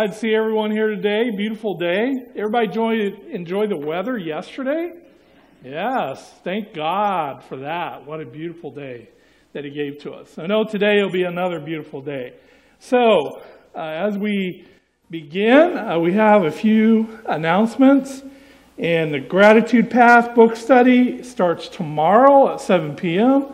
Glad to see everyone here today. Beautiful day. Everybody enjoy, enjoy the weather yesterday? Yes, thank God for that. What a beautiful day that He gave to us. I know today will be another beautiful day. So, uh, as we begin, uh, we have a few announcements. And the Gratitude Path book study starts tomorrow at 7 p.m.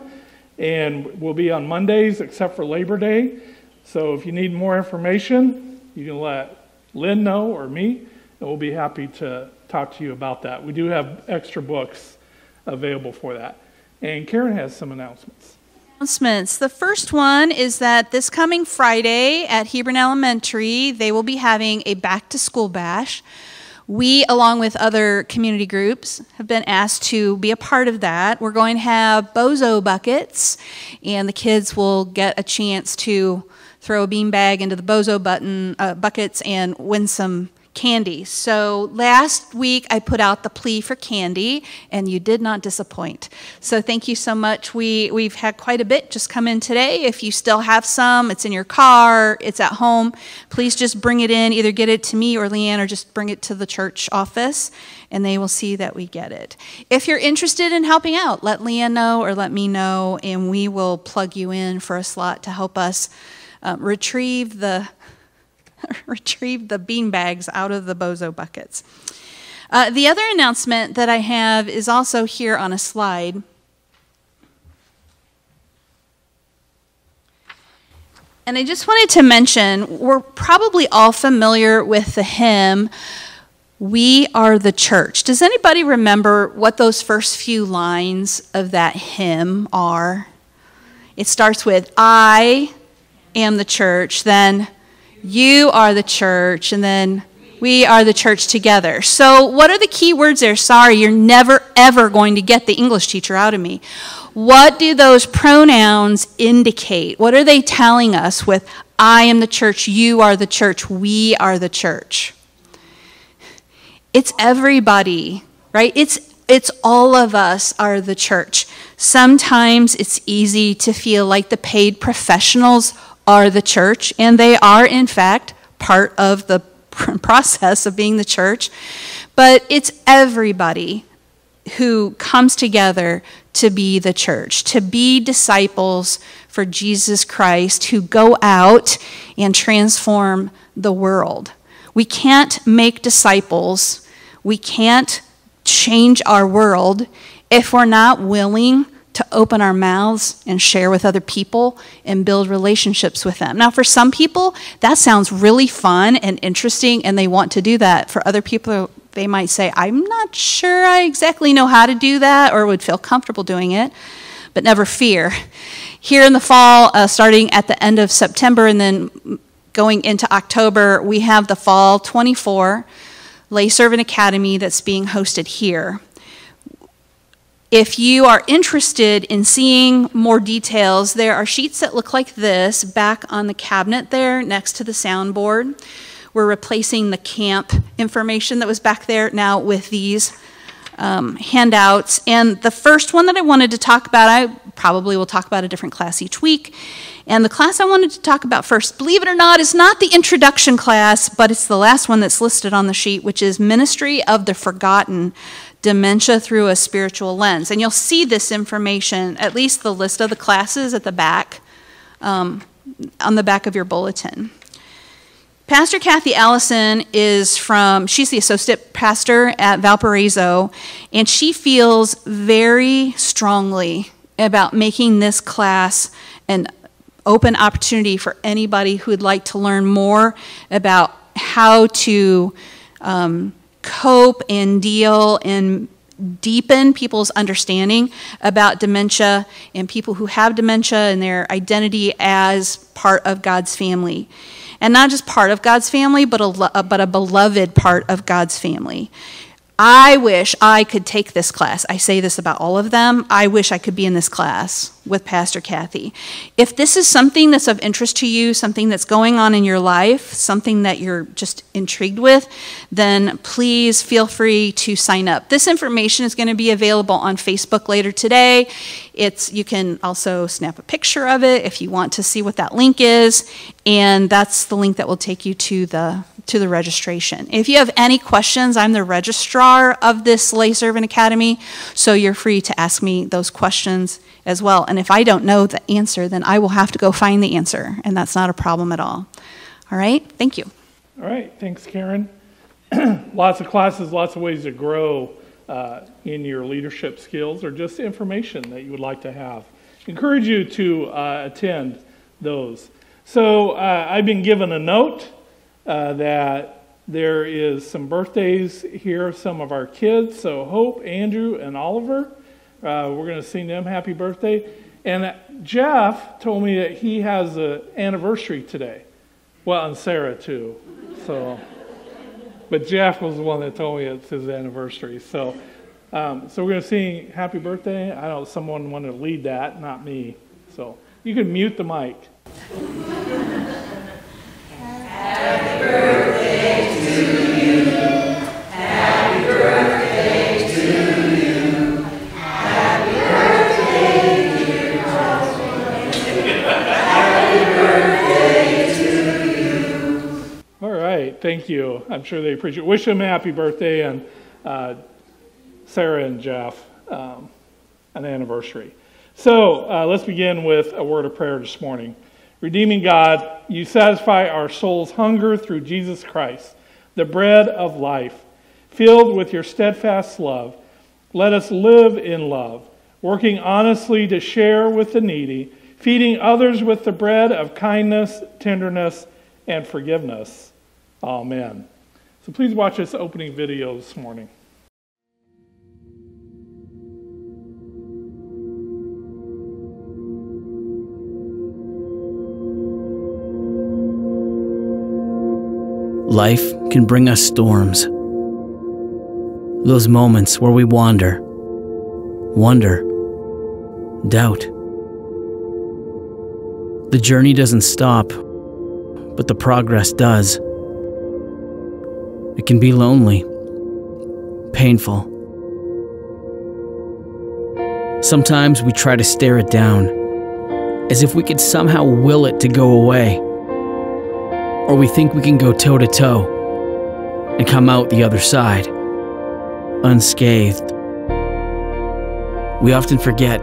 and will be on Mondays except for Labor Day. So if you need more information, you can let Lynn know or me, and we'll be happy to talk to you about that. We do have extra books available for that. And Karen has some announcements. Announcements. The first one is that this coming Friday at Hebron Elementary, they will be having a back to school bash. We, along with other community groups, have been asked to be a part of that. We're going to have bozo buckets, and the kids will get a chance to throw a beanbag into the bozo button uh, buckets and win some candy. So last week I put out the plea for candy, and you did not disappoint. So thank you so much. We we've had quite a bit just come in today. If you still have some, it's in your car, it's at home. Please just bring it in. Either get it to me or Leanne, or just bring it to the church office, and they will see that we get it. If you're interested in helping out, let Leanne know or let me know, and we will plug you in for a slot to help us. Um, retrieve the retrieve the bean bags out of the bozo buckets. Uh, the other announcement that I have is also here on a slide. And I just wanted to mention we're probably all familiar with the hymn, We Are the Church. Does anybody remember what those first few lines of that hymn are? It starts with, I am the church, then you are the church, and then we are the church together. So, what are the key words there? Sorry, you're never ever going to get the English teacher out of me. What do those pronouns indicate? What are they telling us with I am the church, you are the church, we are the church? It's everybody, right? It's it's all of us are the church. Sometimes it's easy to feel like the paid professionals are the church, and they are, in fact, part of the process of being the church. But it's everybody who comes together to be the church, to be disciples for Jesus Christ who go out and transform the world. We can't make disciples, we can't change our world if we're not willing to open our mouths and share with other people and build relationships with them. Now, for some people, that sounds really fun and interesting, and they want to do that. For other people, they might say, I'm not sure I exactly know how to do that or would feel comfortable doing it. But never fear. Here in the fall, uh, starting at the end of September and then going into October, we have the Fall 24 Lay Servant Academy that's being hosted here. If you are interested in seeing more details, there are sheets that look like this back on the cabinet there next to the soundboard. We're replacing the camp information that was back there now with these um, handouts. And the first one that I wanted to talk about, I probably will talk about a different class each week. And the class I wanted to talk about first, believe it or not, is not the introduction class, but it's the last one that's listed on the sheet, which is Ministry of the Forgotten dementia through a spiritual lens. And you'll see this information, at least the list of the classes at the back, um, on the back of your bulletin. Pastor Kathy Allison is from, she's the associate pastor at Valparaiso, and she feels very strongly about making this class an open opportunity for anybody who would like to learn more about how to um, cope and deal and deepen people's understanding about dementia and people who have dementia and their identity as part of God's family. And not just part of God's family, but a, uh, but a beloved part of God's family. I wish I could take this class. I say this about all of them. I wish I could be in this class with Pastor Kathy. If this is something that's of interest to you, something that's going on in your life, something that you're just intrigued with, then please feel free to sign up. This information is going to be available on Facebook later today. It's you can also snap a picture of it if you want to see what that link is, and that's the link that will take you to the to the registration. If you have any questions, I'm the registrar of this Lay Servant Academy, so you're free to ask me those questions as well. And if I don't know the answer, then I will have to go find the answer, and that's not a problem at all. All right, thank you. All right, thanks, Karen. lots of classes, lots of ways to grow uh, in your leadership skills or just information that you would like to have. Encourage you to uh, attend those. So uh, I've been given a note uh, that there is some birthdays here some of our kids. So Hope, Andrew, and Oliver, uh, we're going to sing them happy birthday. And Jeff told me that he has an anniversary today. Well, and Sarah too. So, but Jeff was the one that told me it's his anniversary. So, um, so we're going to sing happy birthday. I don't know someone wanted to lead that, not me. So you can mute the mic. Thank you. I'm sure they appreciate it. Wish them a happy birthday and uh, Sarah and Jeff um, an anniversary. So uh, let's begin with a word of prayer this morning. Redeeming God, you satisfy our soul's hunger through Jesus Christ, the bread of life. Filled with your steadfast love, let us live in love, working honestly to share with the needy, feeding others with the bread of kindness, tenderness, and forgiveness. Amen. So please watch this opening video this morning. Life can bring us storms. Those moments where we wander, wonder, doubt. The journey doesn't stop, but the progress does. It can be lonely, painful. Sometimes we try to stare it down, as if we could somehow will it to go away or we think we can go toe to toe and come out the other side unscathed. We often forget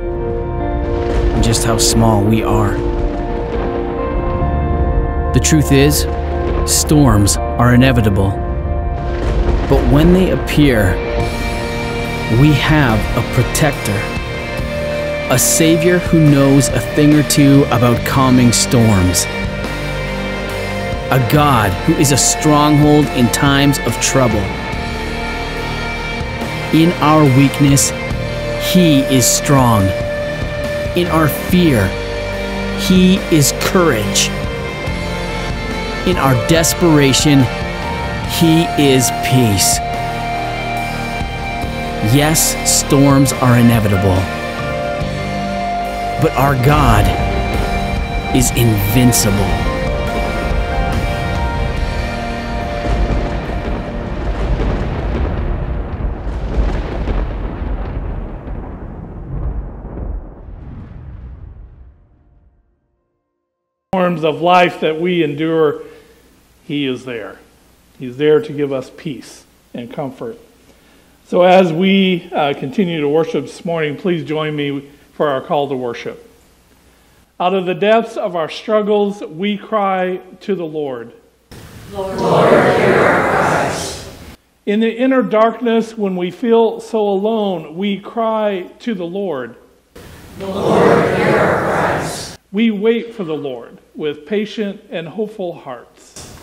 just how small we are. The truth is, storms are inevitable. But when they appear, we have a protector, a savior who knows a thing or two about calming storms a God who is a stronghold in times of trouble. In our weakness, He is strong. In our fear, He is courage. In our desperation, He is peace. Yes, storms are inevitable. But our God is invincible. Of life that we endure, He is there. He's there to give us peace and comfort. So, as we uh, continue to worship this morning, please join me for our call to worship. Out of the depths of our struggles, we cry to the Lord. Lord, Lord hear our cries. In the inner darkness, when we feel so alone, we cry to the Lord. Lord, hear our cries. We wait for the Lord with patient and hopeful hearts.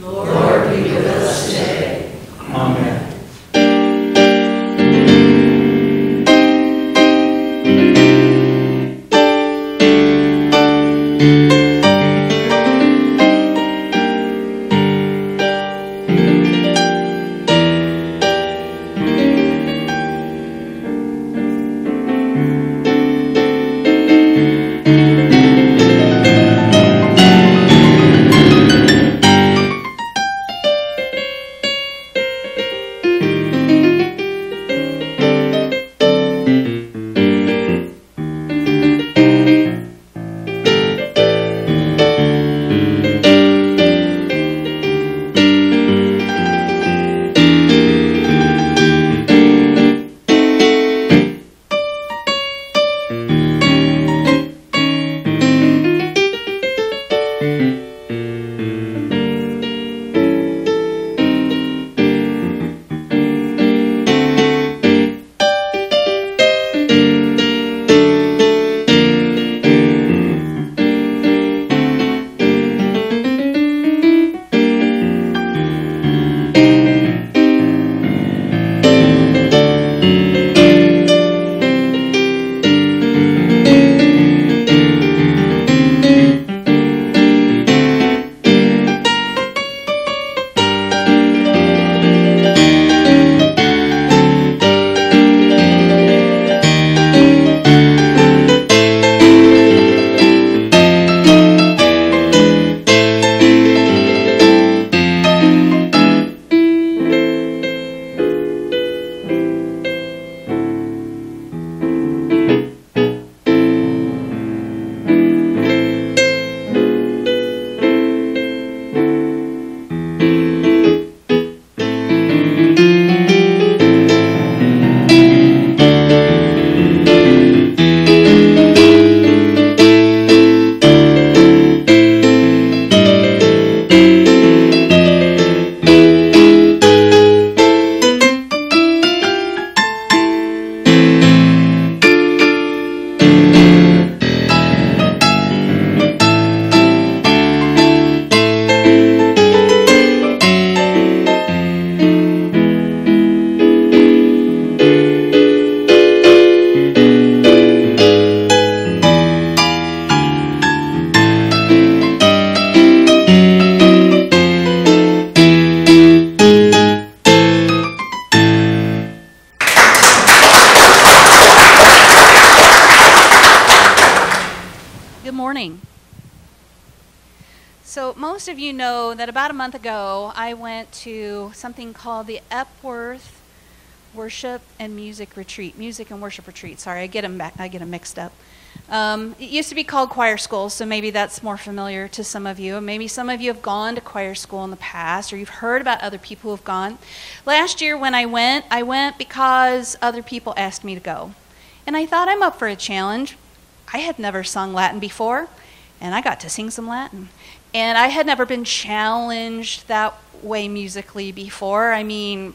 Lord, be with us today. Amen. That about a month ago, I went to something called the Epworth Worship and Music Retreat. Music and Worship Retreat. Sorry, I get them, back, I get them mixed up. Um, it used to be called choir school, so maybe that's more familiar to some of you. Maybe some of you have gone to choir school in the past, or you've heard about other people who have gone. Last year, when I went, I went because other people asked me to go. And I thought I'm up for a challenge. I had never sung Latin before, and I got to sing some Latin. And I had never been challenged that way musically before. I mean,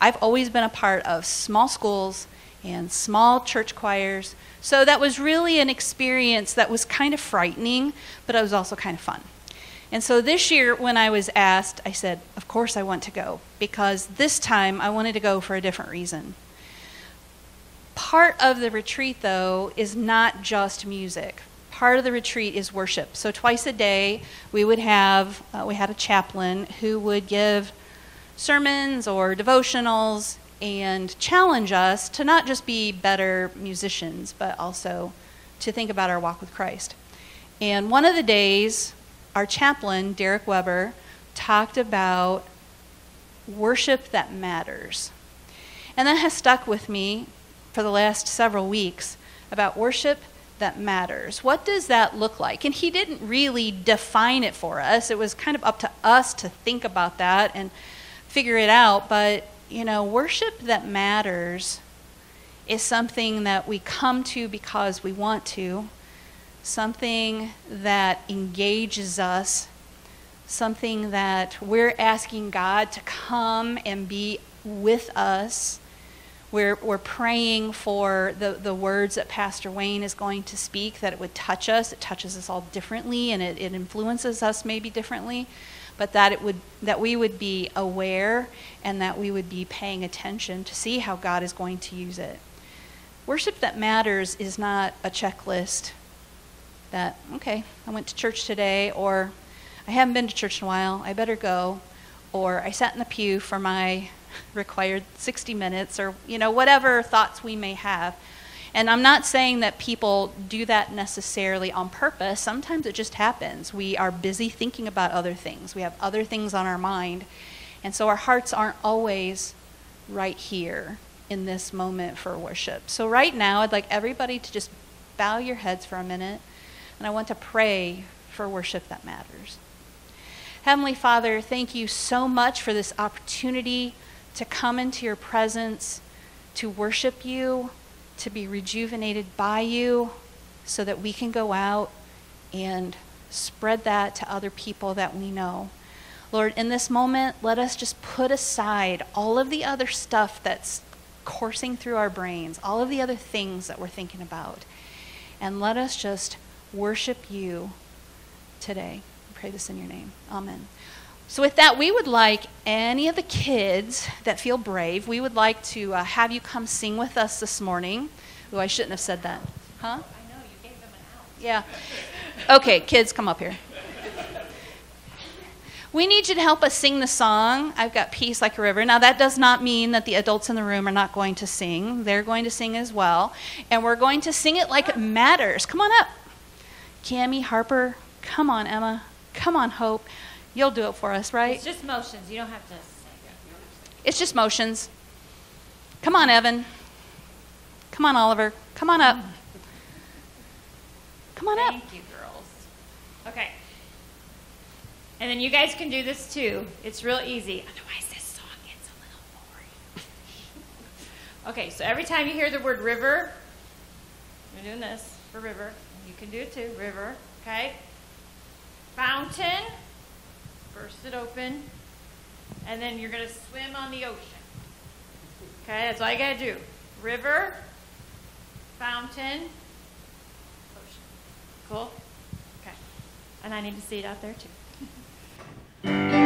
I've always been a part of small schools and small church choirs. So that was really an experience that was kind of frightening, but it was also kind of fun. And so this year, when I was asked, I said, Of course I want to go, because this time I wanted to go for a different reason. Part of the retreat, though, is not just music. Part of the retreat is worship. So twice a day, we would have uh, we had a chaplain who would give sermons or devotionals and challenge us to not just be better musicians, but also to think about our walk with Christ. And one of the days, our chaplain, Derek Weber, talked about worship that matters. And that has stuck with me for the last several weeks about worship that matters. What does that look like? And he didn't really define it for us. It was kind of up to us to think about that and figure it out. But, you know, worship that matters is something that we come to because we want to, something that engages us, something that we're asking God to come and be with us we're, we're praying for the, the words that Pastor Wayne is going to speak, that it would touch us. It touches us all differently and it, it influences us maybe differently, but that, it would, that we would be aware and that we would be paying attention to see how God is going to use it. Worship that matters is not a checklist that, okay, I went to church today, or I haven't been to church in a while, I better go, or I sat in the pew for my required 60 minutes or you know whatever thoughts we may have. And i'm not saying that people do that necessarily on purpose. Sometimes it just happens. We are busy thinking about other things. We have other things on our mind. And so our hearts aren't always right here in this moment for worship. So right now i'd like everybody to just bow your heads for a minute. And i want to pray for worship that matters. Heavenly Father, thank you so much for this opportunity to come into your presence, to worship you, to be rejuvenated by you, so that we can go out and spread that to other people that we know. Lord, in this moment, let us just put aside all of the other stuff that's coursing through our brains, all of the other things that we're thinking about, and let us just worship you today. I pray this in your name. Amen. So, with that, we would like any of the kids that feel brave, we would like to uh, have you come sing with us this morning. Oh, I shouldn't have said that. Huh? I know, you gave them an out. Yeah. Okay, kids, come up here. We need you to help us sing the song, I've Got Peace Like a River. Now, that does not mean that the adults in the room are not going to sing. They're going to sing as well. And we're going to sing it like it matters. Come on up. Cami, Harper, come on, Emma. Come on, Hope. You'll do it for us, right? It's just motions. You don't have to. It's just motions. Come on, Evan. Come on, Oliver. Come on up. Come on up. Thank you, girls. Okay. And then you guys can do this too. It's real easy. Otherwise, this song gets a little boring. okay, so every time you hear the word river, you're doing this for river. You can do it too. River. Okay. Fountain burst it open, and then you're going to swim on the ocean. Okay, that's all you got to do. River, fountain, ocean. Cool? Okay. And I need to see it out there too.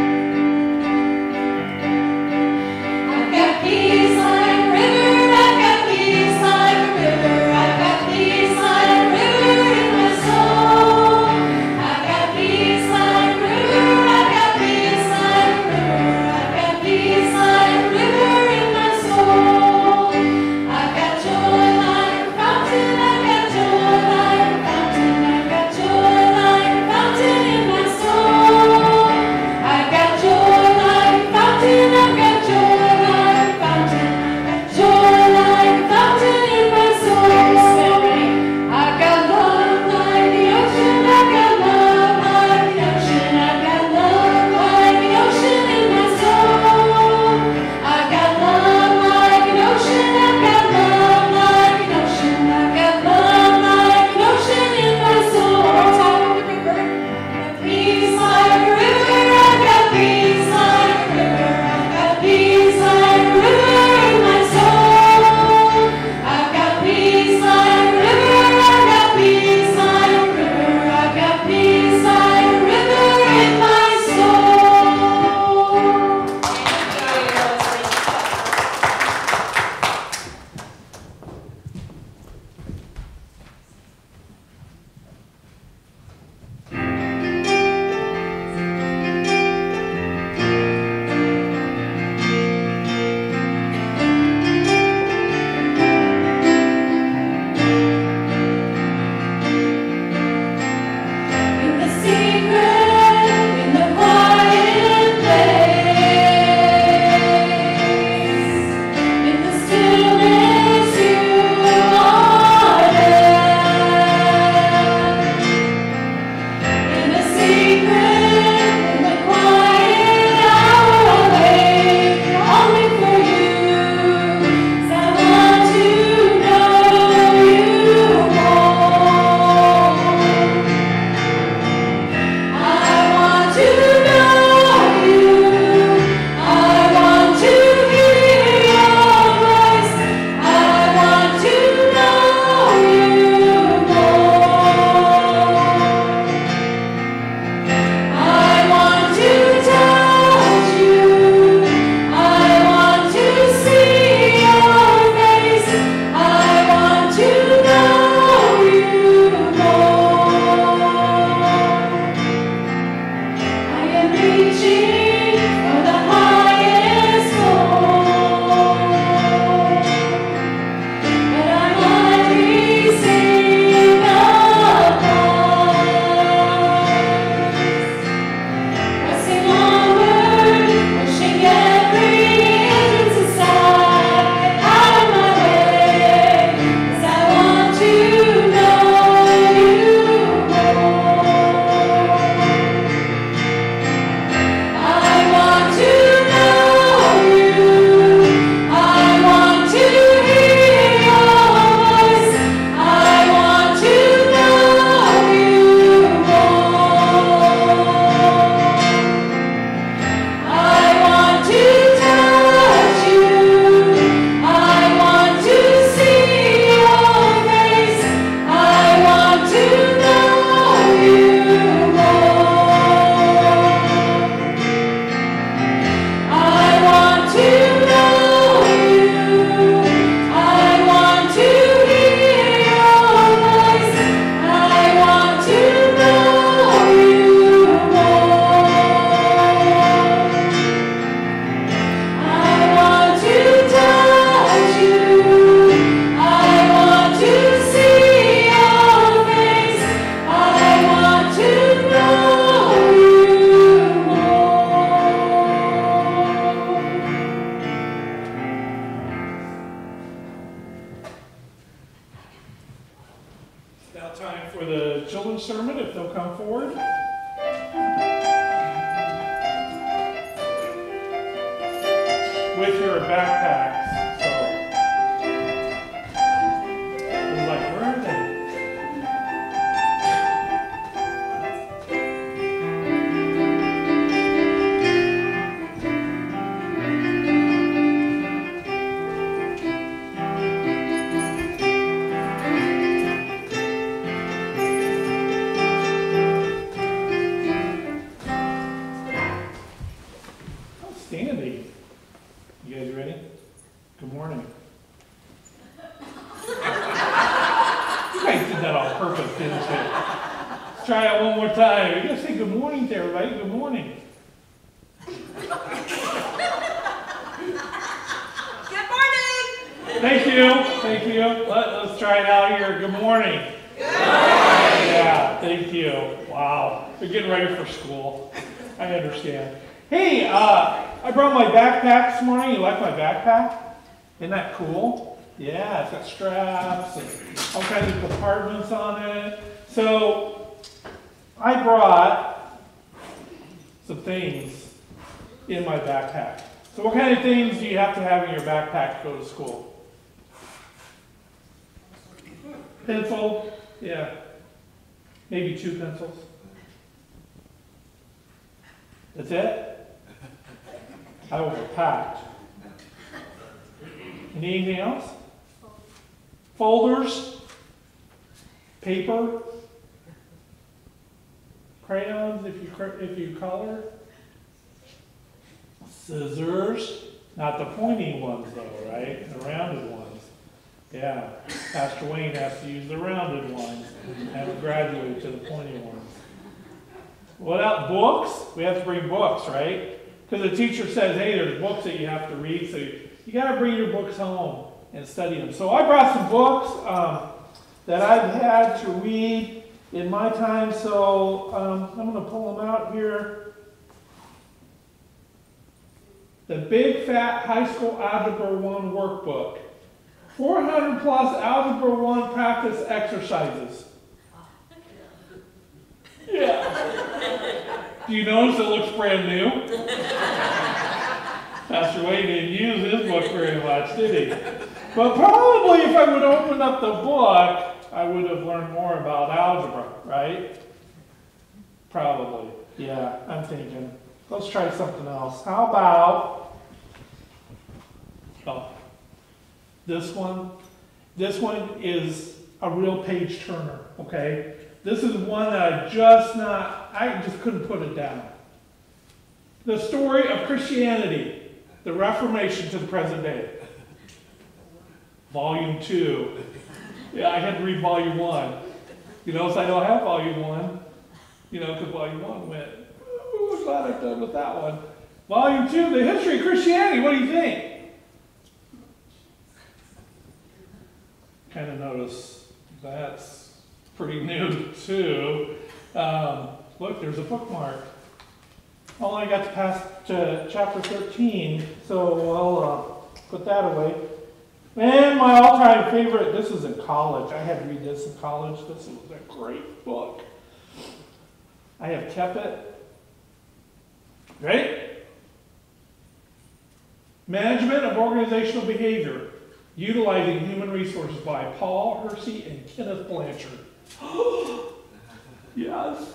Now time for the children's sermon, if they'll come forward. With your backpacks. Color? Scissors? Not the pointy ones though, right? The rounded ones. Yeah, Pastor Wayne has to use the rounded ones. Haven't graduated to the pointy ones. Else? Books? We have to bring books, right? Because the teacher says, hey, there's books that you have to read, so you, you got to bring your books home and study them. So I brought some books um, that I've had to read in my time, so um, I'm going to pull them out here. The Big Fat High School Algebra 1 Workbook. 400 plus Algebra 1 practice exercises. Yeah. Do you notice it looks brand new? Pastor Wayne didn't use his book very much, did he? But probably if I would open up the book, I would have learned more about algebra, right? Probably. Yeah, I'm thinking. Let's try something else. How about oh, this one? This one is a real page turner, okay? This is one that I just not, I just couldn't put it down. The story of Christianity, the Reformation to the present day. Volume 2. Yeah, I had to read Volume 1. You know, so I don't have Volume 1. You know, because Volume 1 went, ooh, glad I'm done with that one. Volume 2, The History of Christianity. What do you think? Kind of notice that's pretty new, too. Um, look, there's a bookmark. Well, I got to pass to chapter 13, so I'll uh, put that away. And my all-time favorite, this is in college. I had to read this in college. This was a great book. I have kept it. Ready? Management of Organizational Behavior, Utilizing Human Resources by Paul Hersey and Kenneth Blanchard. yes.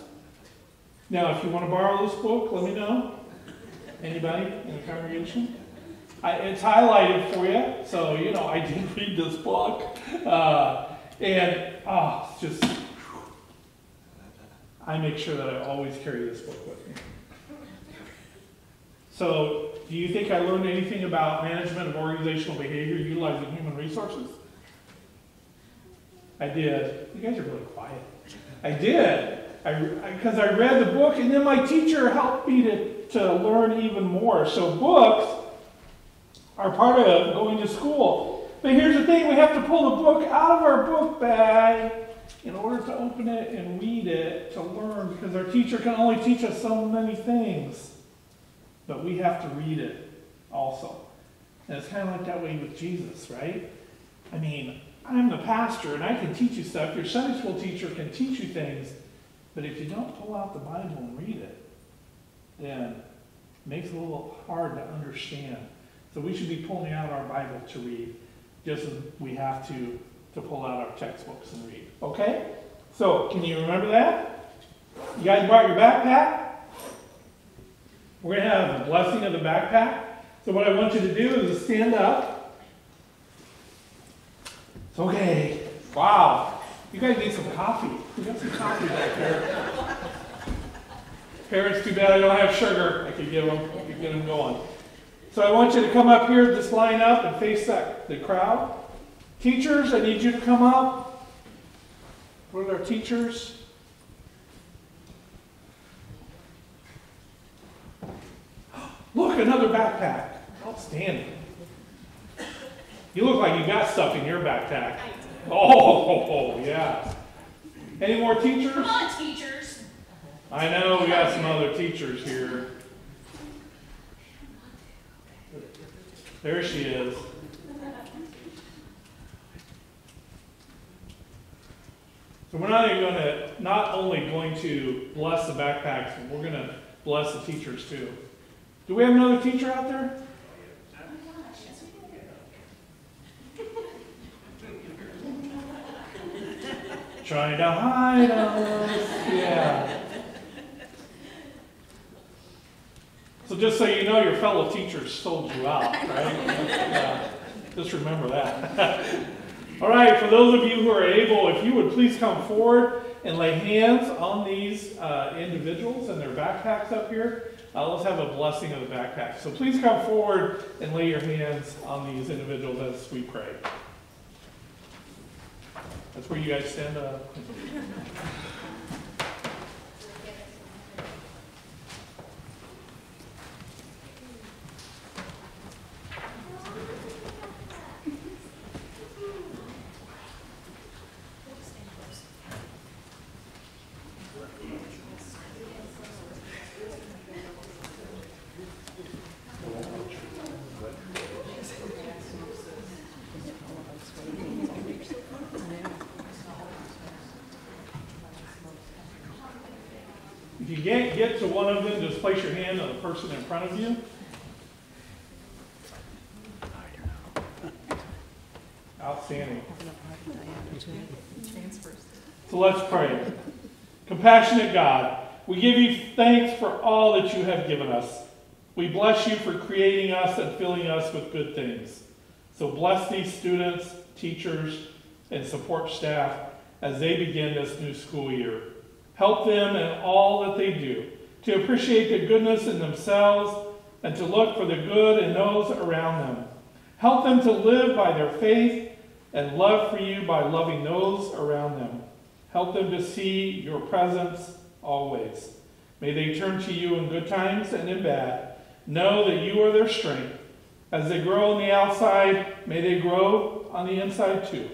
Now, if you want to borrow this book, let me know. Anybody in the congregation? I, it's highlighted for you, so you know I did read this book, uh, and oh, it's just I make sure that I always carry this book with me. So, do you think I learned anything about management of organizational behavior utilizing human resources? I did. You guys are really quiet. I did. Because I, I, I read the book, and then my teacher helped me to, to learn even more. So, books are part of going to school. But here's the thing we have to pull the book out of our book bag in order to open it and read it to learn because our teacher can only teach us so many things. But we have to read it also. And it's kind of like that way with Jesus, right? I mean, I'm the pastor and I can teach you stuff. Your Sunday school teacher can teach you things. But if you don't pull out the Bible and read it, then it makes it a little hard to understand. So we should be pulling out our Bible to read, just as we have to to pull out our textbooks and read. Okay? So, can you remember that? You guys brought your backpack? We're going to have a blessing of the backpack. So, what I want you to do is stand up. It's okay. Wow. You guys need some coffee. We got some coffee back there. Parents, too bad I don't have sugar. I could give them, I could get them going. So I want you to come up here, just line up and face that the crowd. Teachers, I need you to come up. What are our teachers? Look, another backpack. Outstanding. You look like you got stuff in your backpack. Oh, yeah. Any more teachers? Come on, teachers. I know we got some other teachers here. There she is. So we're not even going to, not only going to bless the backpacks, but we're going to bless the teachers too. Do we have another teacher out there? Trying to hide us. Yeah. So just so you know, your fellow teachers sold you out, right? yeah. Just remember that. All right, for those of you who are able, if you would please come forward and lay hands on these uh, individuals and their backpacks up here. Uh, let's have a blessing of the backpack. So please come forward and lay your hands on these individuals as we pray. That's where you guys stand up. can't get to one of them, just place your hand on the person in front of you. Outstanding. So let's pray. Compassionate God, we give you thanks for all that you have given us. We bless you for creating us and filling us with good things. So bless these students, teachers, and support staff as they begin this new school year. Help them in all that they do to appreciate the goodness in themselves and to look for the good in those around them. Help them to live by their faith and love for you by loving those around them. Help them to see your presence always. May they turn to you in good times and in bad. Know that you are their strength. As they grow on the outside, may they grow on the inside too,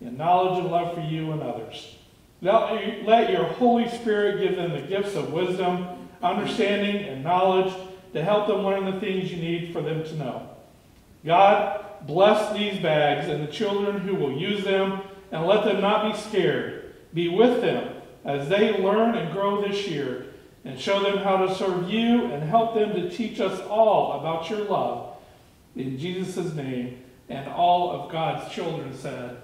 in knowledge and love for you and others. Let your Holy Spirit give them the gifts of wisdom, understanding, and knowledge to help them learn the things you need for them to know. God, bless these bags and the children who will use them, and let them not be scared. Be with them as they learn and grow this year, and show them how to serve you, and help them to teach us all about your love. In Jesus' name, and all of God's children said,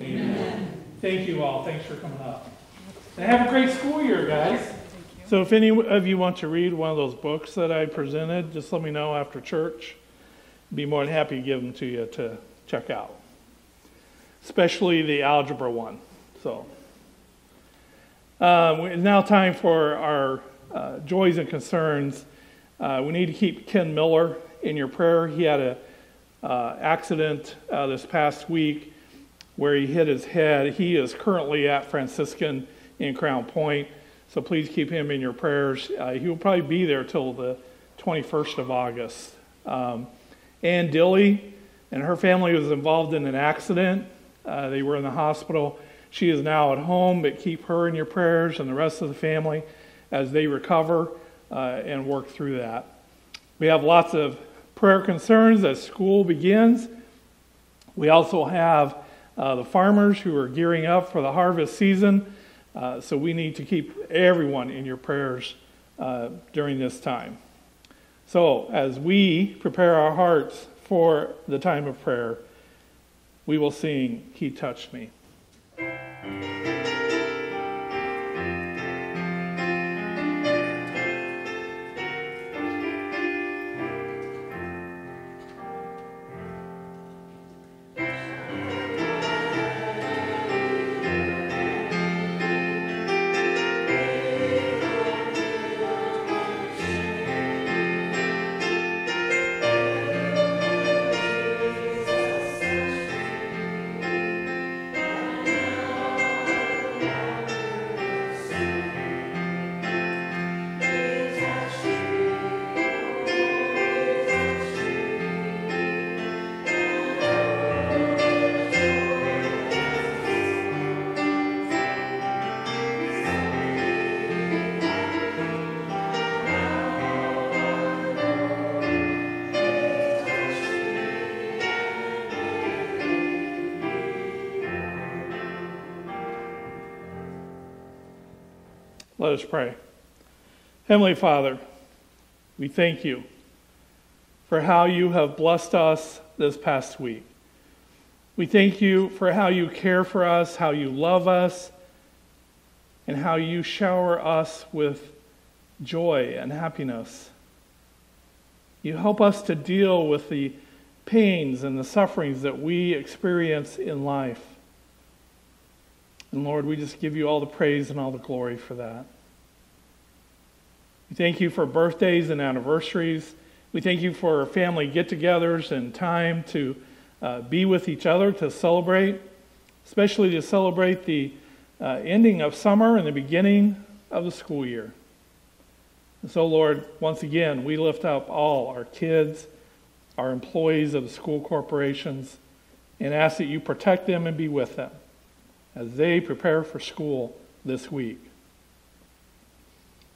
Amen. Amen. Thank you all. Thanks for coming up. And have a great school year, guys. So, if any of you want to read one of those books that I presented, just let me know after church. I'd Be more than happy to give them to you to check out, especially the algebra one. So, it's now time for our uh, joys and concerns. Uh, we need to keep Ken Miller in your prayer. He had an uh, accident uh, this past week where he hit his head. He is currently at Franciscan in Crown Point, so please keep him in your prayers. Uh, he will probably be there till the 21st of August. Um, Ann Dilly and her family was involved in an accident. Uh, they were in the hospital. She is now at home, but keep her in your prayers and the rest of the family as they recover uh, and work through that. We have lots of prayer concerns as school begins. We also have uh, the farmers who are gearing up for the harvest season. Uh, so we need to keep everyone in your prayers uh, during this time. So as we prepare our hearts for the time of prayer, we will sing, He Touched Me. Let us pray. Heavenly Father, we thank you for how you have blessed us this past week. We thank you for how you care for us, how you love us, and how you shower us with joy and happiness. You help us to deal with the pains and the sufferings that we experience in life. And Lord, we just give you all the praise and all the glory for that. We thank you for birthdays and anniversaries. We thank you for family get togethers and time to uh, be with each other, to celebrate, especially to celebrate the uh, ending of summer and the beginning of the school year. And so, Lord, once again, we lift up all our kids, our employees of the school corporations, and ask that you protect them and be with them as they prepare for school this week.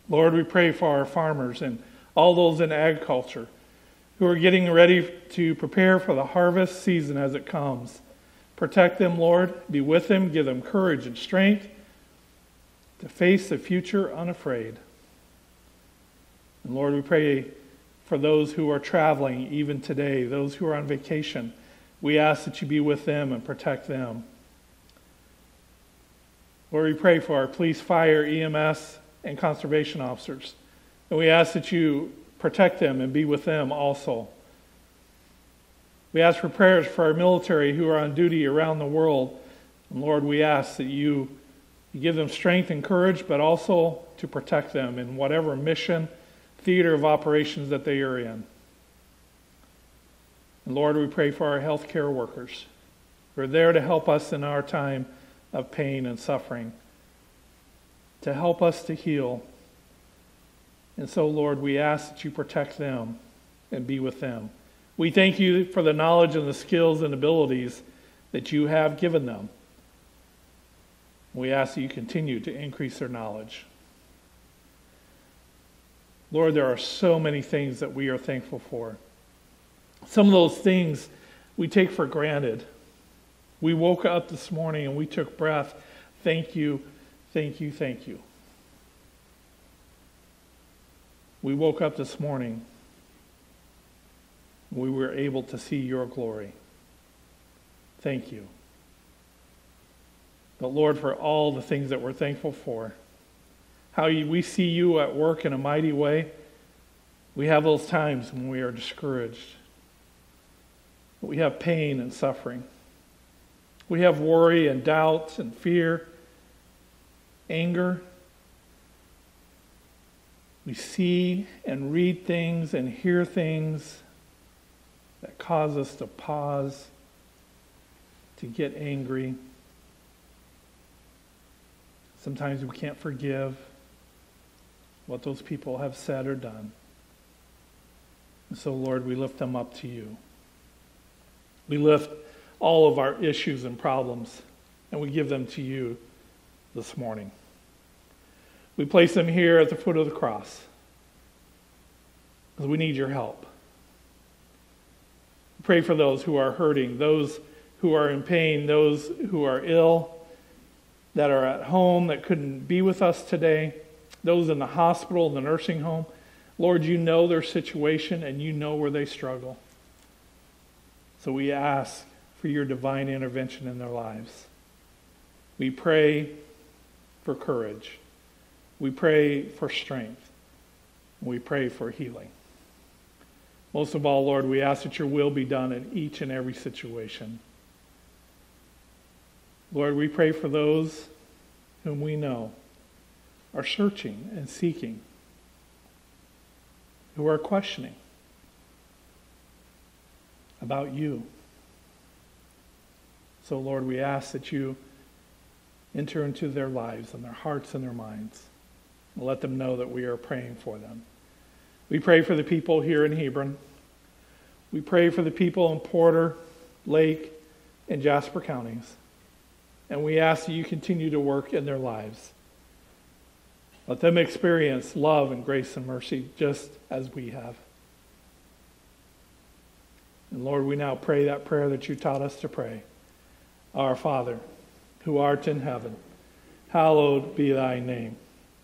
Lord, we pray for our farmers and all those in agriculture who are getting ready to prepare for the harvest season as it comes. Protect them, Lord. Be with them. Give them courage and strength to face the future unafraid. And Lord, we pray for those who are traveling even today, those who are on vacation. We ask that you be with them and protect them. Lord, we pray for our police, fire, EMS, and conservation officers. And we ask that you protect them and be with them also. We ask for prayers for our military who are on duty around the world. And Lord, we ask that you, give them strength and courage, but also to protect them in whatever mission, theater of operations that they are in. And Lord, we pray for our healthcare workers who are there to help us in our time of pain and suffering, to help us to heal. And so, Lord, we ask that you protect them and be with them. We thank you for the knowledge and the skills and abilities that you have given them. We ask that you continue to increase their knowledge. Lord, there are so many things that we are thankful for. Some of those things we take for granted. We woke up this morning and we took breath. Thank you, thank you, thank you. We woke up this morning. We were able to see your glory. Thank you. But Lord, for all the things that we're thankful for, how we see you at work in a mighty way, we have those times when we are discouraged. We have pain and suffering. We have worry and doubt and fear, anger. We see and read things and hear things that cause us to pause, to get angry. Sometimes we can't forgive what those people have said or done. And so, Lord, we lift them up to you. We lift all of our issues and problems, and we give them to you this morning. We place them here at the foot of the cross because we need your help. Pray for those who are hurting, those who are in pain, those who are ill, that are at home that couldn't be with us today, those in the hospital, the nursing home. Lord, you know their situation and you know where they struggle. So we ask for your divine intervention in their lives. We pray for courage. We pray for strength. We pray for healing. Most of all, Lord, we ask that your will be done in each and every situation. Lord, we pray for those whom we know are searching and seeking, who are questioning about you. So, Lord, we ask that you enter into their lives and their hearts and their minds. Let them know that we are praying for them. We pray for the people here in Hebron. We pray for the people in Porter, Lake, and Jasper counties. And we ask that you continue to work in their lives. Let them experience love and grace and mercy just as we have. And Lord, we now pray that prayer that you taught us to pray. Our Father, who art in heaven, hallowed be thy name.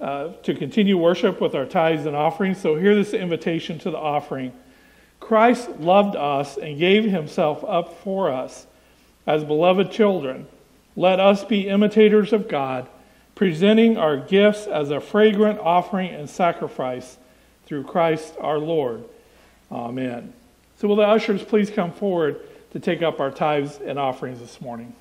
uh, to continue worship with our tithes and offerings. So hear this invitation to the offering. Christ loved us and gave himself up for us as beloved children, let us be imitators of God, presenting our gifts as a fragrant offering and sacrifice through Christ our Lord. Amen. So, will the ushers please come forward to take up our tithes and offerings this morning?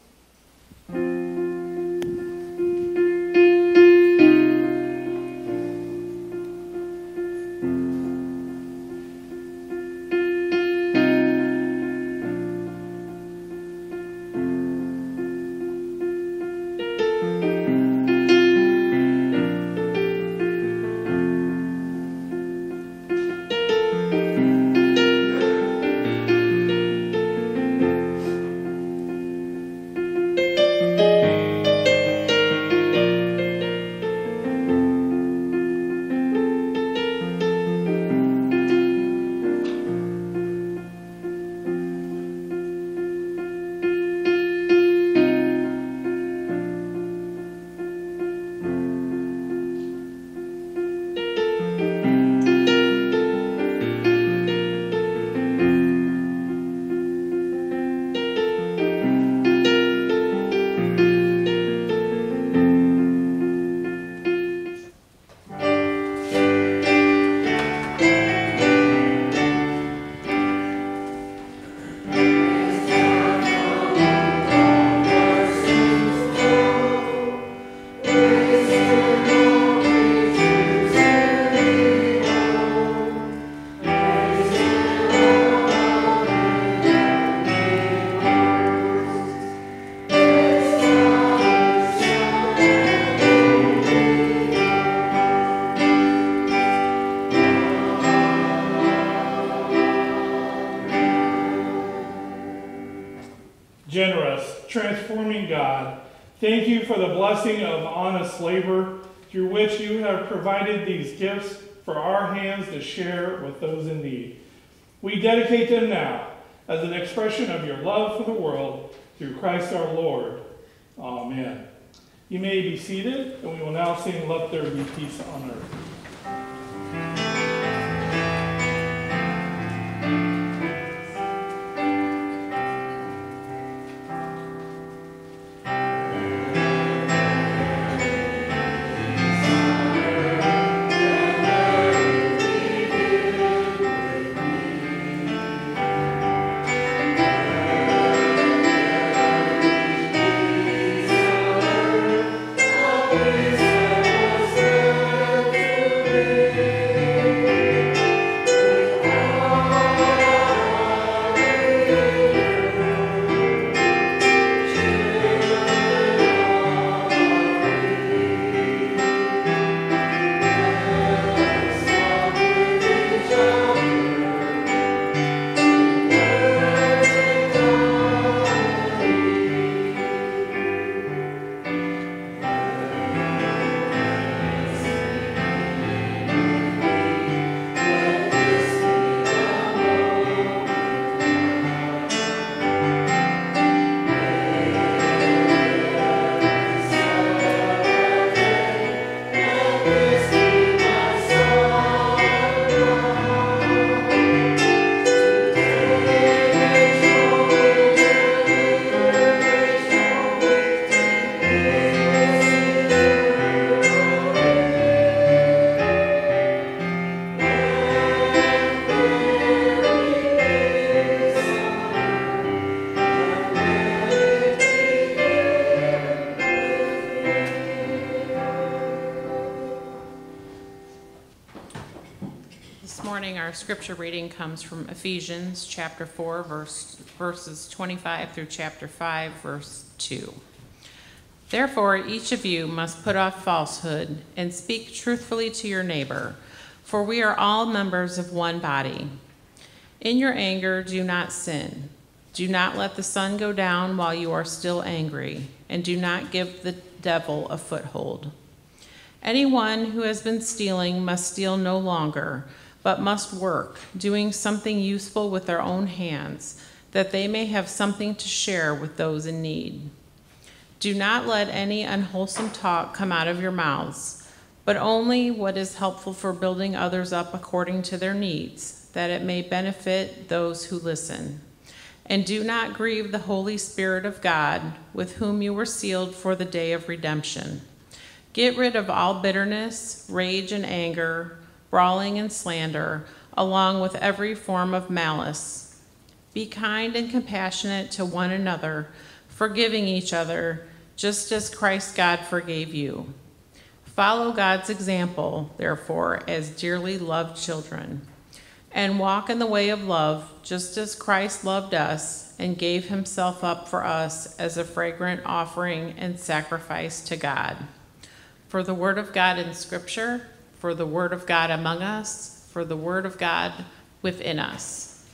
Blessing of honest labor through which you have provided these gifts for our hands to share with those in need. We dedicate them now as an expression of your love for the world through Christ our Lord. Amen. You may be seated, and we will now sing Let There Be Peace on Earth. Our scripture reading comes from Ephesians chapter 4, verse, verses 25 through chapter 5, verse 2. Therefore, each of you must put off falsehood and speak truthfully to your neighbor, for we are all members of one body. In your anger, do not sin. Do not let the sun go down while you are still angry, and do not give the devil a foothold. Anyone who has been stealing must steal no longer, but must work, doing something useful with their own hands, that they may have something to share with those in need. Do not let any unwholesome talk come out of your mouths, but only what is helpful for building others up according to their needs, that it may benefit those who listen. And do not grieve the Holy Spirit of God, with whom you were sealed for the day of redemption. Get rid of all bitterness, rage, and anger, brawling and slander, along with every form of malice. Be kind and compassionate to one another, forgiving each other, just as Christ God forgave you. Follow God's example, therefore, as dearly loved children, and walk in the way of love, just as Christ loved us and gave himself up for us as a fragrant offering and sacrifice to God for the word of God in Scripture, for the word of God among us, for the word of God within us.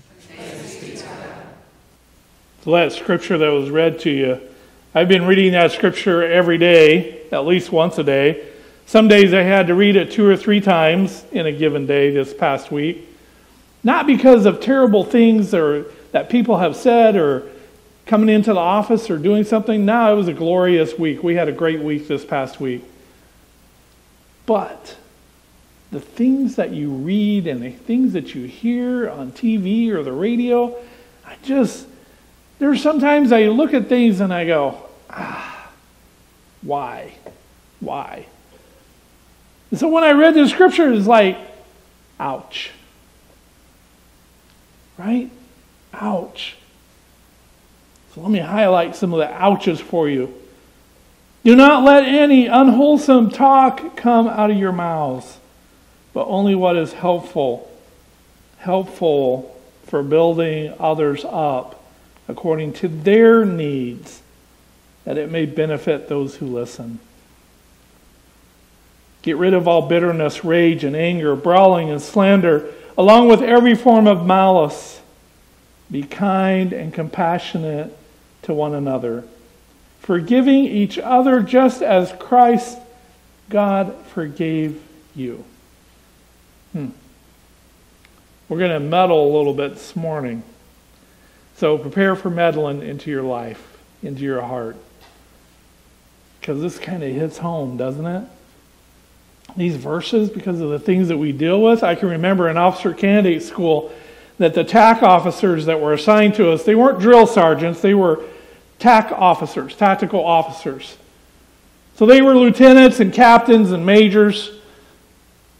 So that scripture that was read to you, I've been reading that scripture every day, at least once a day. Some days I had to read it two or three times in a given day this past week. Not because of terrible things or that people have said or coming into the office or doing something. No, it was a glorious week. We had a great week this past week. But the things that you read and the things that you hear on TV or the radio, I just, there's sometimes I look at things and I go, ah, why? Why? And so when I read the scripture, it's like, ouch. Right? Ouch. So let me highlight some of the ouches for you. Do not let any unwholesome talk come out of your mouths, but only what is helpful, helpful for building others up according to their needs, that it may benefit those who listen. Get rid of all bitterness, rage, and anger, brawling, and slander, along with every form of malice. Be kind and compassionate to one another forgiving each other just as Christ, God, forgave you. Hmm. We're going to meddle a little bit this morning. So prepare for meddling into your life, into your heart. Because this kind of hits home, doesn't it? These verses, because of the things that we deal with. I can remember in officer candidate school that the TAC officers that were assigned to us, they weren't drill sergeants, they were TAC officers, tactical officers. So they were lieutenants and captains and majors,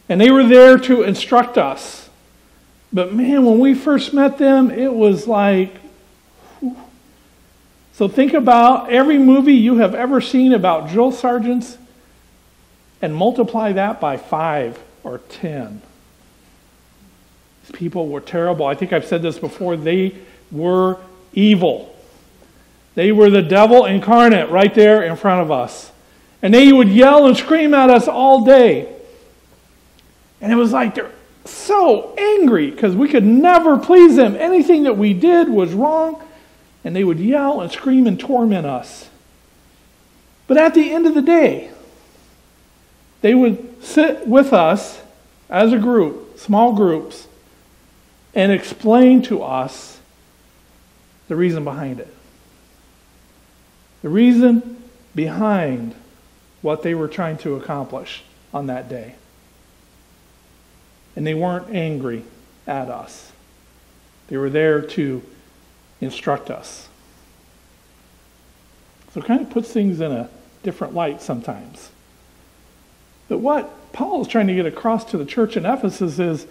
and they were there to instruct us. But man, when we first met them, it was like. Whew. So think about every movie you have ever seen about drill sergeants and multiply that by five or ten. These people were terrible. I think I've said this before. They were evil. They were the devil incarnate right there in front of us. And they would yell and scream at us all day. And it was like they're so angry because we could never please them. Anything that we did was wrong. And they would yell and scream and torment us. But at the end of the day, they would sit with us as a group, small groups, and explain to us the reason behind it. The reason behind what they were trying to accomplish on that day. And they weren't angry at us, they were there to instruct us. So it kind of puts things in a different light sometimes. But what Paul is trying to get across to the church in Ephesus is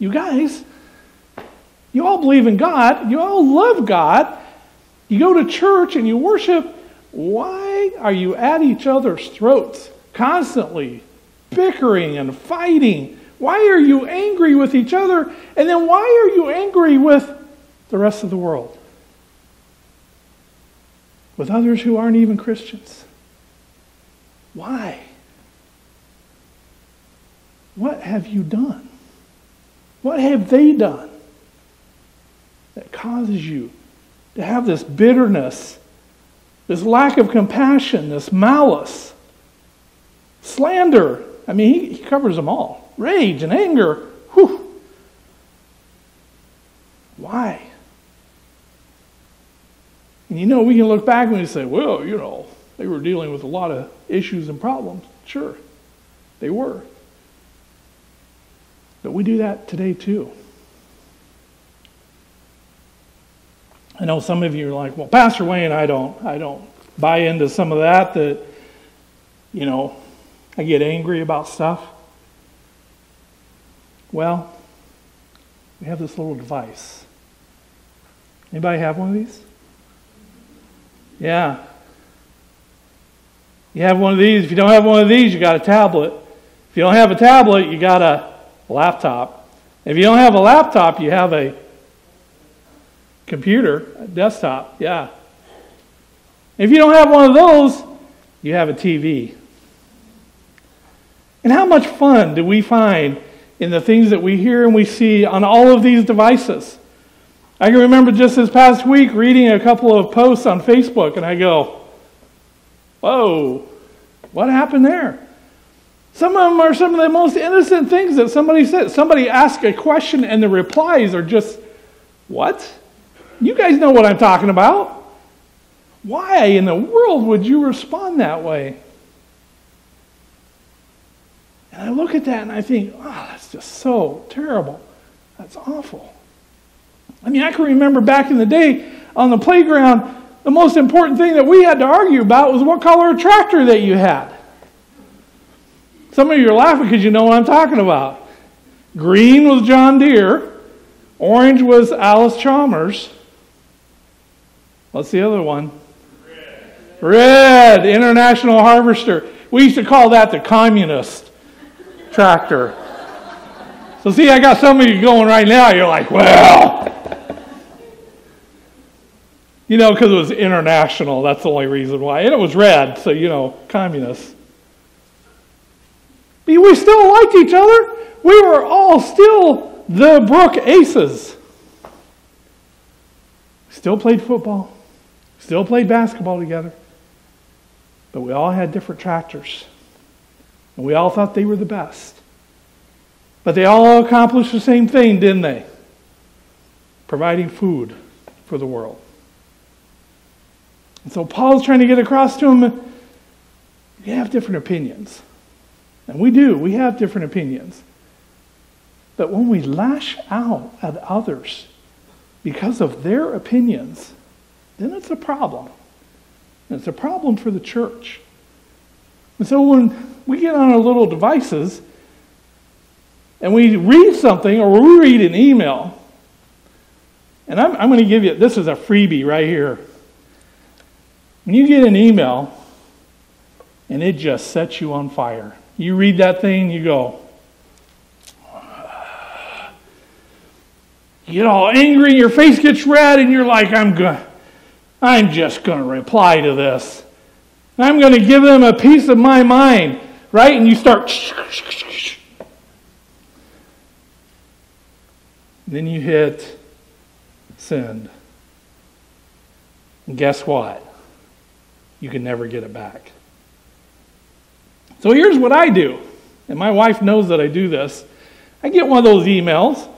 you guys, you all believe in God, you all love God, you go to church and you worship, why are you at each other's throats constantly, bickering and fighting? Why are you angry with each other? And then why are you angry with the rest of the world? With others who aren't even Christians? Why? What have you done? What have they done that causes you to have this bitterness, this lack of compassion, this malice, slander? I mean, he, he covers them all. Rage and anger. Whew. Why? And you know, we can look back and we say, well, you know, they were dealing with a lot of issues and problems. Sure, they were. But we do that today too. I know some of you are like, well, Pastor Wayne, I don't, I don't buy into some of that. That, you know, I get angry about stuff. Well, we have this little device. Anybody have one of these? Yeah. You have one of these. If you don't have one of these, you got a tablet. If you don't have a tablet, you got a laptop. If you don't have a laptop, you have a computer, a desktop. Yeah. If you don't have one of those, you have a TV. And how much fun do we find in the things that we hear and we see on all of these devices? I can remember just this past week reading a couple of posts on Facebook, and I go, Whoa, what happened there? Some of them are some of the most innocent things that somebody said. Somebody asked a question, and the replies are just, What? You guys know what I'm talking about. Why in the world would you respond that way? And I look at that and I think, oh, that's just so terrible. That's awful. I mean, I can remember back in the day on the playground, the most important thing that we had to argue about was what color tractor that you had. Some of you are laughing because you know what I'm talking about. Green was John Deere, orange was Allis-Chalmers. What's the other one? Red. Red, International Harvester. We used to call that the communist tractor. So, see, I got some of you going right now. You're like, well, you know, because it was international. That's the only reason why. And it was red, so, you know, communists. But we still liked each other. We were all still the Brook Aces. Still played football. Still played basketball together. But we all had different tractors. And we all thought they were the best. But they all accomplished the same thing, didn't they? Providing food for the world. And so Paul's trying to get across to him you have different opinions. And we do, we have different opinions. But when we lash out at others because of their opinions, then it's a problem. And it's a problem for the church. And so when we get on our little devices and we read something or we read an email, and I'm, I'm going to give you this is a freebie right here. When you get an email and it just sets you on fire, you read that thing, you go, you get all angry, your face gets red, and you're like, I'm going I'm just going to reply to this. I'm going to give them a piece of my mind, right? And you start. Then you hit send. And guess what? you can never get it back. So here's what I do, and my wife knows that I do this. I get one of those emails,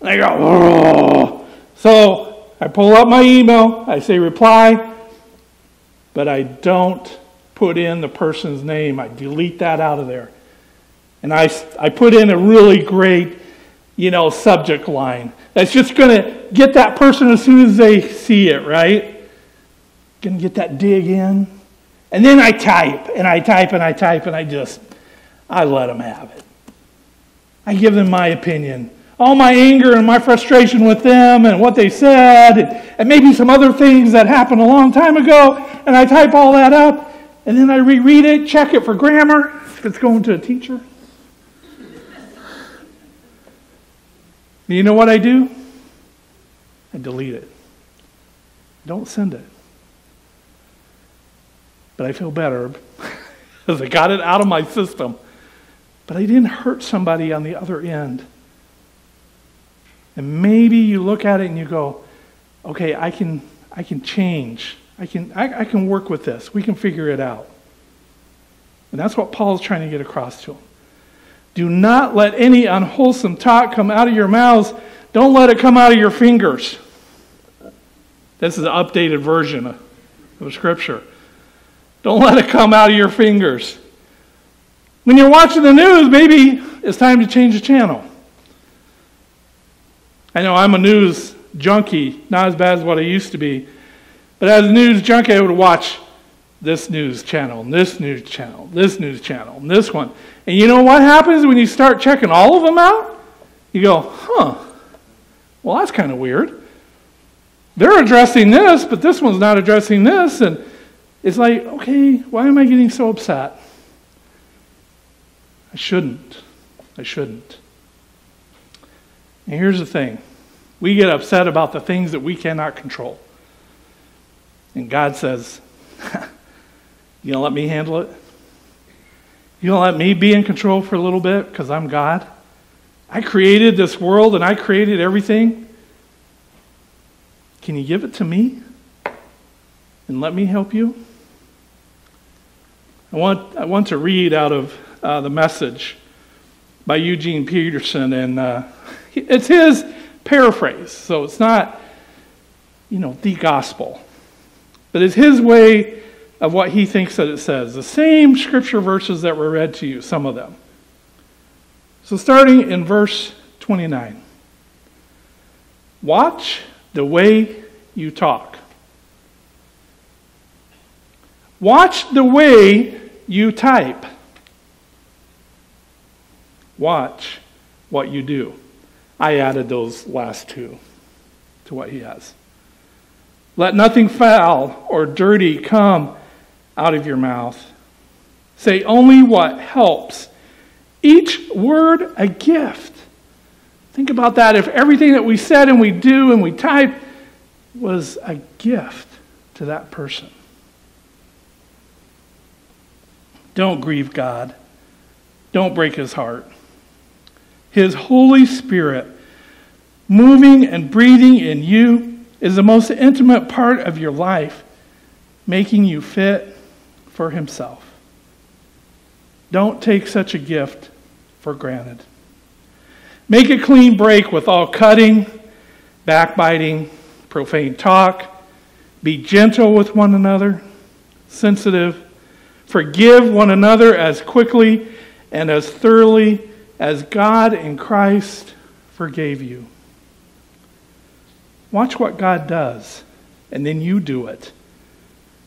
and I go, oh. so I pull up my email, I say reply, but I don't put in the person's name. I delete that out of there. And I, I put in a really great, you know, subject line that's just going to get that person as soon as they see it, right? Going to get that dig in. And then I type and I type and I type and I just, I let them have it. I give them my opinion. All my anger and my frustration with them and what they said, and, and maybe some other things that happened a long time ago, and I type all that up, and then I reread it, check it for grammar, if it's going to a teacher. You know what I do? I delete it. Don't send it. But I feel better because I got it out of my system. But I didn't hurt somebody on the other end. And maybe you look at it and you go, okay, I can, I can change. I can, I, I can work with this. We can figure it out. And that's what Paul is trying to get across to them. Do not let any unwholesome talk come out of your mouths. Don't let it come out of your fingers. This is an updated version of, of Scripture. Don't let it come out of your fingers. When you're watching the news, maybe it's time to change the channel. I know I'm a news junkie, not as bad as what I used to be. But as a news junkie, I would watch this news channel, this news channel, this news channel, this one. And you know what happens when you start checking all of them out? You go, huh, well, that's kind of weird. They're addressing this, but this one's not addressing this. And it's like, okay, why am I getting so upset? I shouldn't. I shouldn't. And here's the thing we get upset about the things that we cannot control. And God says, You gonna let me handle it? You gonna let me be in control for a little bit because I'm God? I created this world and I created everything. Can you give it to me and let me help you? I want, I want to read out of uh, the message by Eugene Peterson, and uh, it's his paraphrase, so it's not, you know, the gospel, but it's his way of what he thinks that it says. The same scripture verses that were read to you, some of them. So, starting in verse 29 Watch the way you talk. Watch the way you type. Watch what you do. I added those last two to what he has. Let nothing foul or dirty come out of your mouth. Say only what helps. Each word a gift. Think about that. If everything that we said and we do and we type was a gift to that person. Don't grieve God. Don't break his heart. His Holy Spirit moving and breathing in you is the most intimate part of your life, making you fit for Himself. Don't take such a gift for granted. Make a clean break with all cutting, backbiting, profane talk. Be gentle with one another, sensitive. Forgive one another as quickly and as thoroughly as God in Christ forgave you. Watch what God does, and then you do it.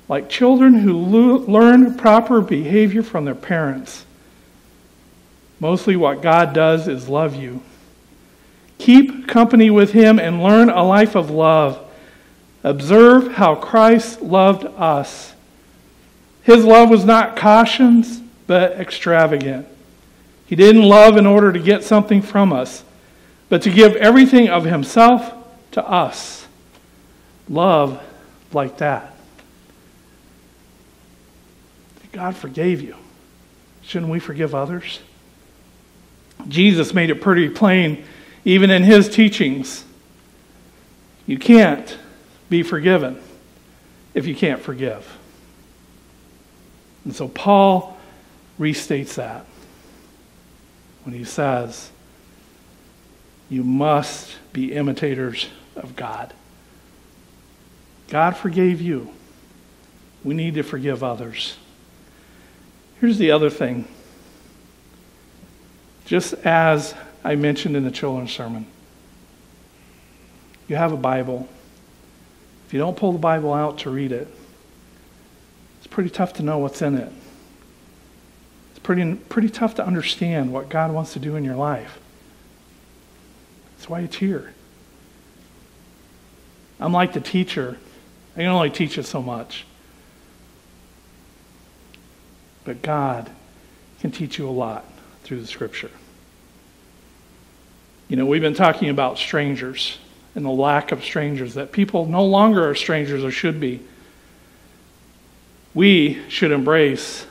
Like children who learn proper behavior from their parents. Mostly what God does is love you. Keep company with Him and learn a life of love. Observe how Christ loved us. His love was not cautious, but extravagant. He didn't love in order to get something from us, but to give everything of himself to us. Love like that. God forgave you. Shouldn't we forgive others? Jesus made it pretty plain, even in his teachings. You can't be forgiven if you can't forgive. And so Paul restates that when he says, You must be imitators of God. God forgave you. We need to forgive others. Here's the other thing. Just as I mentioned in the children's sermon, you have a Bible. If you don't pull the Bible out to read it, it's pretty tough to know what's in it It's pretty, pretty tough to understand what God wants to do in your life. That's why it's here. I'm like the teacher. I can only teach you so much. But God can teach you a lot through the scripture. You know, we've been talking about strangers and the lack of strangers, that people no longer are strangers or should be. We should embrace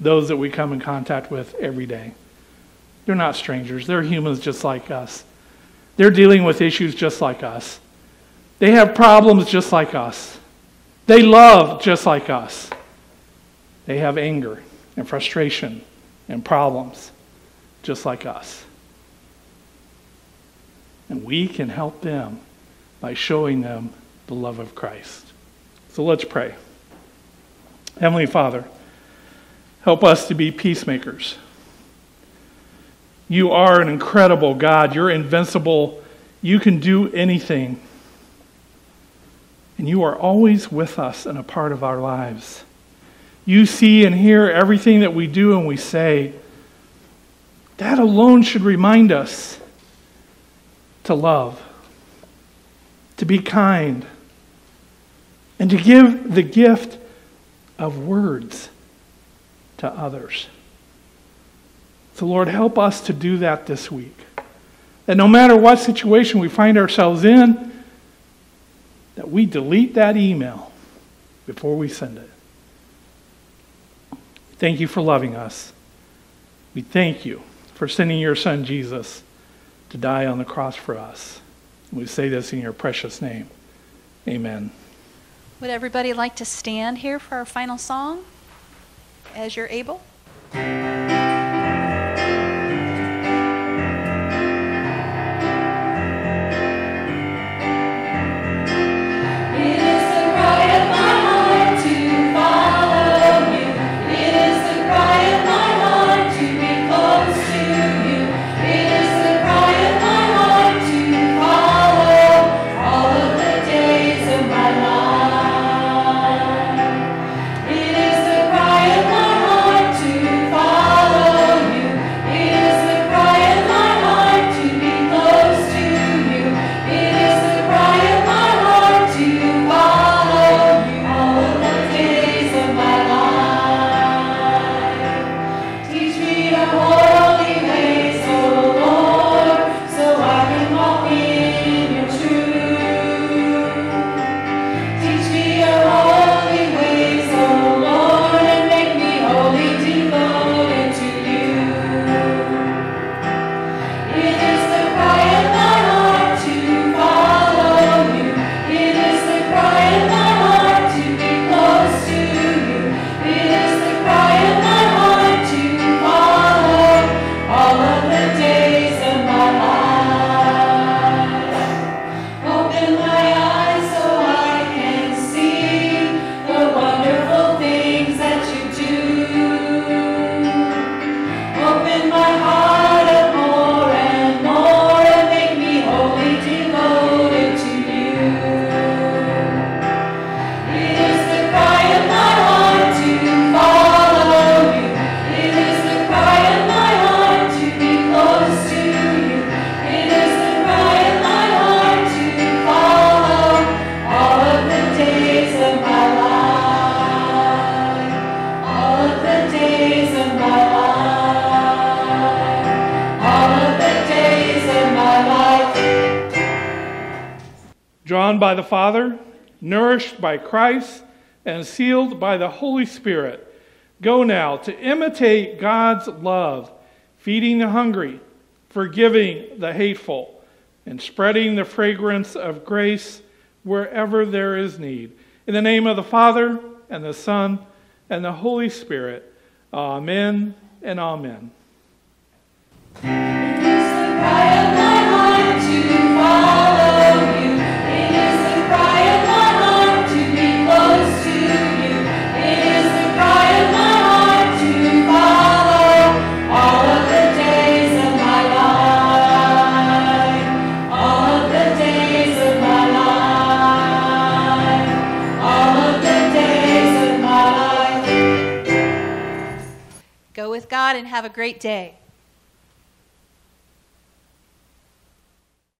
those that we come in contact with every day. They're not strangers, they're humans just like us. They're dealing with issues just like us. They have problems just like us. They love just like us. They have anger and frustration and problems just like us. And we can help them by showing them the love of Christ. So let's pray. Heavenly Father, help us to be peacemakers. You are an incredible God. You're invincible. You can do anything. And you are always with us and a part of our lives. You see and hear everything that we do and we say. That alone should remind us to love, to be kind, and to give the gift of words to others. So, Lord, help us to do that this week. That no matter what situation we find ourselves in, that we delete that email before we send it. Thank you for loving us. We thank you for sending your son Jesus to die on the cross for us. We say this in your precious name. Amen. Would everybody like to stand here for our final song as you're able? Christ, and sealed by the Holy Spirit. Go now to imitate God's love, feeding the hungry, forgiving the hateful, and spreading the fragrance of grace wherever there is need. In the name of the Father, and the Son, and the Holy Spirit. Amen and amen. God and have a great day.